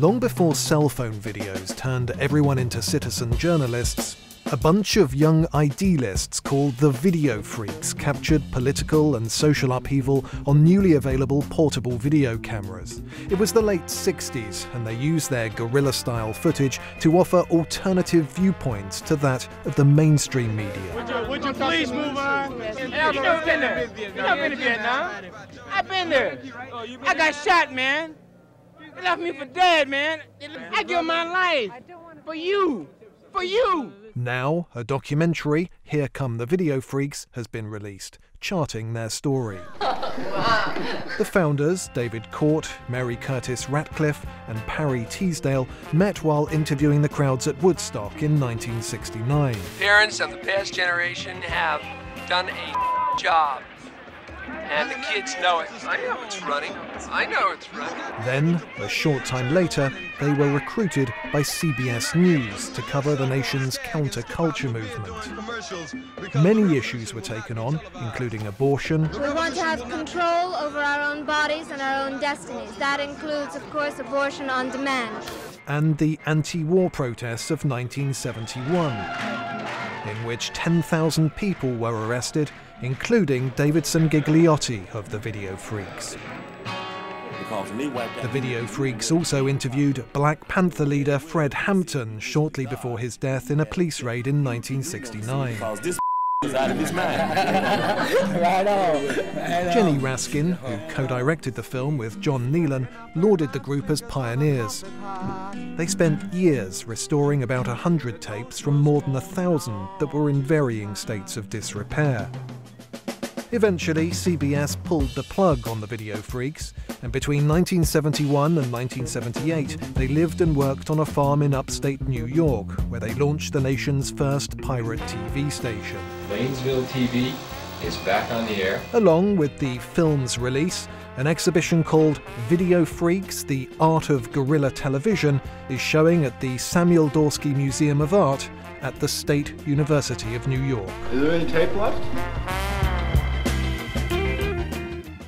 Long before cell phone videos turned everyone into citizen journalists, a bunch of young idealists called the Videofreex captured political and social upheaval on newly available portable video cameras. It was the late 60s, and they used their guerrilla style footage to offer alternative viewpoints to that of the mainstream media. Would you, would you please move on? I've been there. Never been to Vietnam? I've been there. I got shot, man. They left me for dead, man. I give my life for you. For you. Now, a documentary, Here Come the Videofreex, has been released, charting their story. The founders, David Cort, Mary Curtis Ratcliff, and Parry Teasdale, met while interviewing the crowds at Woodstock in 1969. Parents of the past generation have done a job. And the kids know it. I know it's running. I know it's running. Then, a short time later, they were recruited by CBS News to cover the nation's counterculture movement. Many issues were taken on, including abortion. We want to have control over our own bodies and our own destinies. That includes, of course, abortion on demand. And the anti war protests of 1971, in which 10,000 people were arrested including Davidson Gigliotti of the Videofreex. The Videofreex also interviewed Black Panther leader Fred Hampton shortly before his death in a police raid in 1969. Jenny Raskin, who co directed the film with Jon Nealon, lauded the group as pioneers. They spent years restoring about a hundred tapes from more than a thousand that were in varying states of disrepair. Eventually, CBS pulled the plug on the Videofreex, and between 1971 and 1978, they lived and worked on a farm in upstate New York, where they launched the nation's first pirate TV station. Lanesville TV is back on the air. Along with the film's release, an exhibition called Videofreex The Art of Guerrilla Television is showing at the Samuel Dorsky Museum of Art at the State University of New York. Is there any tape left?